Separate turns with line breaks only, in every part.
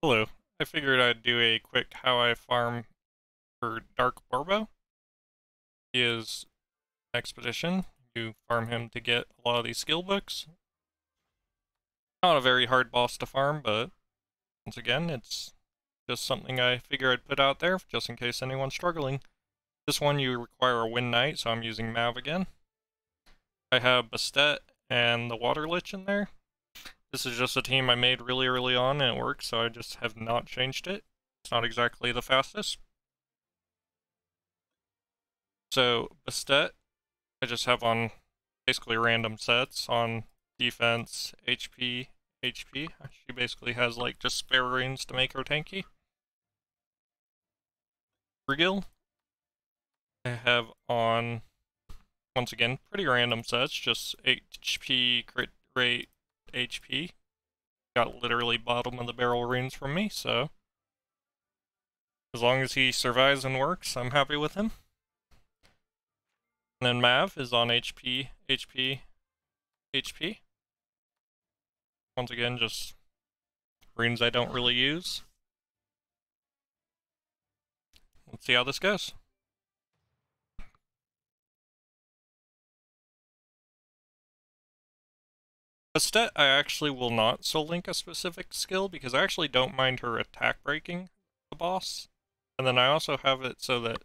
Hello. I figured I'd do a quick how I farm for Dark Borbo. He is expedition. You farm him to get a lot of these skill books. Not a very hard boss to farm, but once again, it's just something I figure I'd put out there just in case anyone's struggling. This one you require a Wind Knight, so I'm using Mav again. I have Bastet and the Water Lich in there. This is just a team I made really early on and it works, so I just have not changed it. It's not exactly the fastest. So, Bastet, I just have on basically random sets on defense, HP, HP. She basically has like just spare runes to make her tanky. Rigel, I have on, once again, pretty random sets, just HP, crit rate, HP. Got literally bottom of the barrel runes from me, so as long as he survives and works, I'm happy with him. And then Mav is on HP, HP, HP. Once again, just runes I don't really use. Let's see how this goes. Bastet, I actually will not soul link a specific skill because I actually don't mind her attack breaking the boss. And then I also have it so that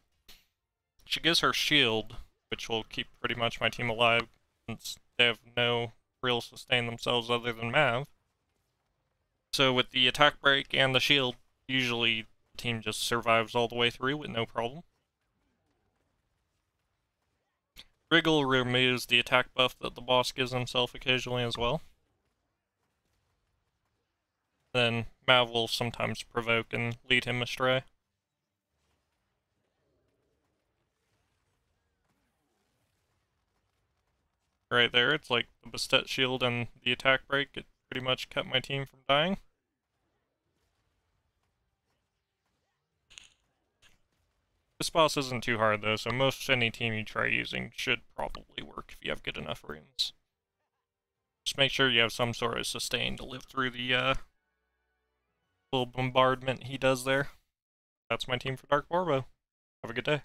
she gives her shield, which will keep pretty much my team alive since they have no real sustain themselves other than Mav. So with the attack break and the shield, usually the team just survives all the way through with no problem. Rigel removes the attack buff that the boss gives himself occasionally as well. Then Mav will sometimes provoke and lead him astray. Right there, it's like the Bastet shield and the attack break, it pretty much kept my team from dying. Boss isn't too hard though, so most any team you try using should probably work if you have good enough runes. Just make sure you have some sort of sustain to live through the uh, little bombardment he does there. That's my team for Dark Borbo. Have a good day.